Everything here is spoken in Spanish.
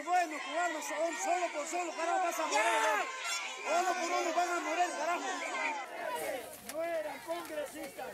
se pueden jugar solo por solo, carajo, vas a morir, ¿no? Uno por uno van a morir, carajo. No eran congresistas.